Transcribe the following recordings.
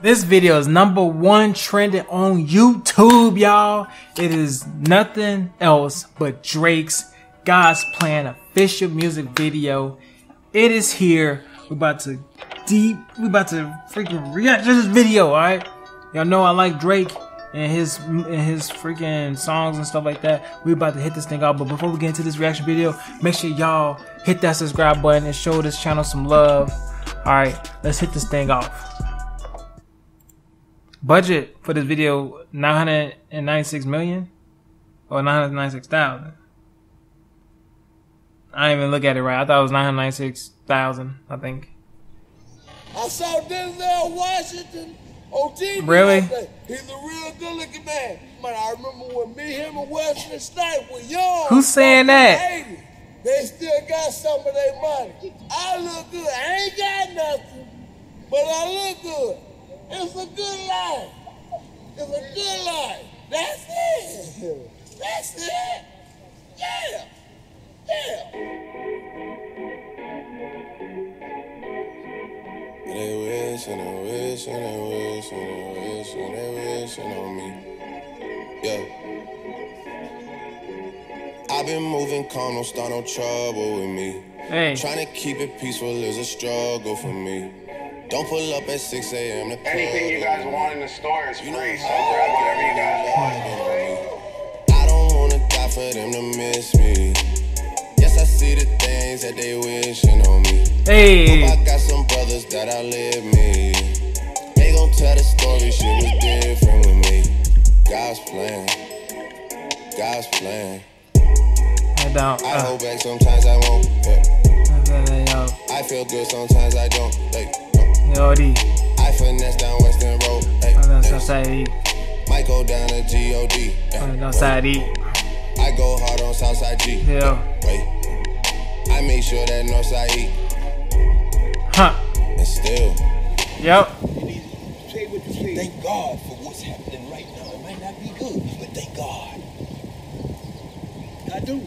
This video is number one trending on YouTube, y'all. It is nothing else but Drake's God's Plan official music video. It is here. We're about to deep, we're about to freaking react to this video, alright? Y'all know I like Drake and his and his freaking songs and stuff like that. We about to hit this thing out, but before we get into this reaction video, make sure y'all hit that subscribe button and show this channel some love. Alright, let's hit this thing off. Budget for this video 996 million or 996,000. I didn't even look at it right. I thought it was 996,000, I think. I saw Denzel Washington on TV. Really? He's a real good looking man. Man, I remember when me, him, and Wesley Snipes were young. Who's saying that? 80s. They still got some of their money. I look good. I ain't got nothing, but I look good. It's a good life. It's a good life. That's it. That's it. Yeah. Yeah. They wish and they wish and they wish and they wish and they wishing on me. Yeah. I've been moving calm, don't start no trouble with me. Hey. Trying to keep it peaceful is a struggle for me. Don't pull up at 6 a.m. Anything you guys want in the store is free, so grab whatever you guys want. I don't wanna die for them to miss me. Yes, I see the things that they wishing on me. Hey. I got some brothers that outlive me. They gon' tell the story, shit was different with me. God's plan, God's plan. I don't. I Uh, hold back sometimes I won't. Yeah. I feel good sometimes I don't. Like, yo, D. I finesse down Weston Road. Like, Oh, no, yeah. Southside Might go down to God. E. Yeah. Oh, no, side E. I go hard on Southside G. Yeah. Wait. I make sure that Northside E. Huh. And still, Yep. Thank God for what's happening right now. It might not be good, but thank God. I do.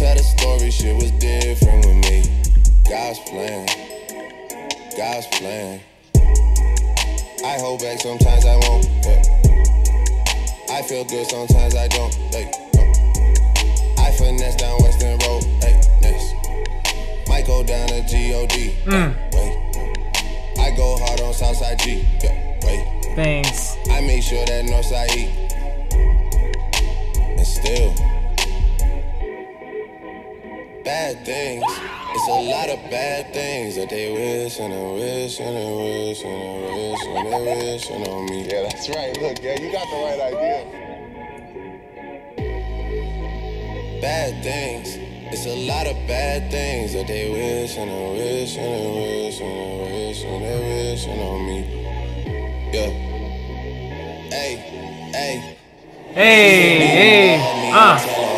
Tell the story, shit was different with me. God's plan, God's plan. I hold back sometimes I won't. Yeah. I feel good sometimes I don't. Like, no. I finesse down Weston Road. Like, next. Might go down to God. Yeah, hmm. wait. I go hard on Southside G. Yeah, wait. Thanks. I make sure that Northside E. bad things. It's a lot of bad things that they wish and they wish and they wish and they wish and they wishing on me. Yeah, that's right. Look, yeah, you got the right idea. Bad things. It's a lot of bad things that they wish and they wish and they wish and they wish and they wishing on me. Yeah. Hey, hey. Hey, hey. Uh.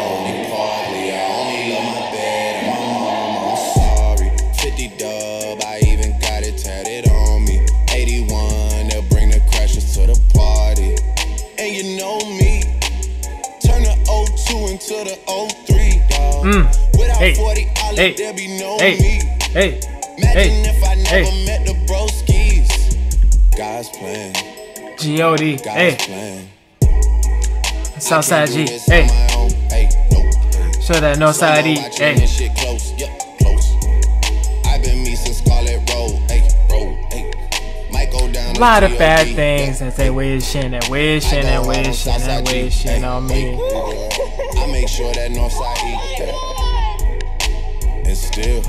To the 03, dog. Mm. Without Hey. 40, I Hey. there be no Hey. me. Hey. Imagine if I never Hey. met the broskies. God's plan, G-O-D. God's Hey. plan. Southside G. can do this Hey. on my own. Hey, nope. Show that Northside E. Hey. shit close. Yep, close. I've been me since Scarlett Road. Hey, road. Hey. Might go down A lot of bad things that they wishing and wishing and wishing and wishing Hey, on hey. me. I make sure that Northside eat that. And still.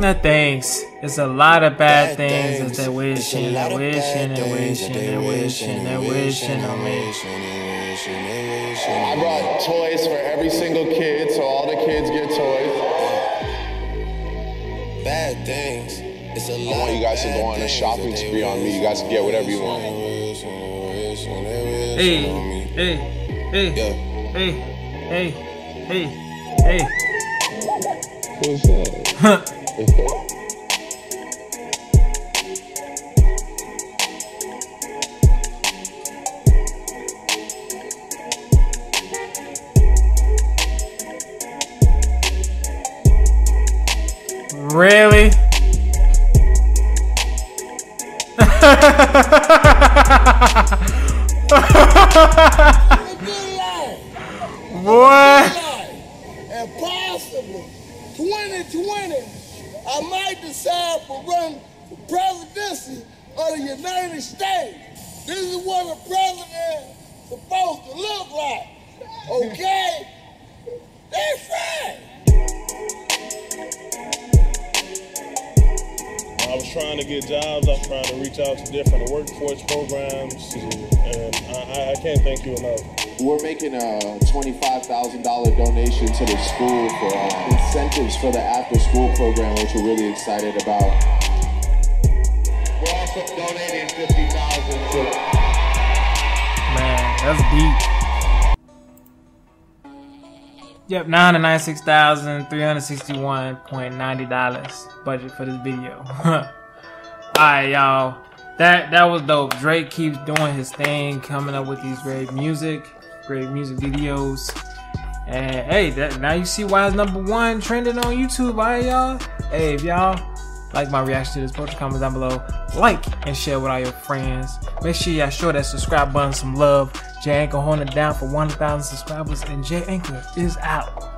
No thanks. It's a lot of bad, things that they're wishing and wishing and wishing and wishing wishing on me. I brought toys for every single kid, so all the kids get toys. Bad things. It's a lot I want you guys to go on a shopping spree on me. You guys can get whatever you want. Hey, hey, hey, hey hey, hey, hey. What's that? Really? a good life. What? life. And possibly 2020, I might to run for presidency of the United States. This is what a president is supposed to look like. Okay? That's right. I was trying to get jobs. I was trying to reach out to different workforce programs, and I, I can't thank you enough. We're making a $25,000 donation to the school for uh, incentives for the after school program, which we're really excited about. We're also donating 50000 to Man, that's deep. Ninety dollars budget for this video. Alright, y'all. That that was dope. Drake keeps doing his thing, coming up with these great music, great music videos. And hey, that now you see why it's number one trending on YouTube, alright y'all? Hey, if y'all like my reaction to this, put the comments down below. Like and share with all your friends. Make sure y'all show that subscribe button some love. J Anchor holding it down for 1,000 subscribers, and J Anchor is out.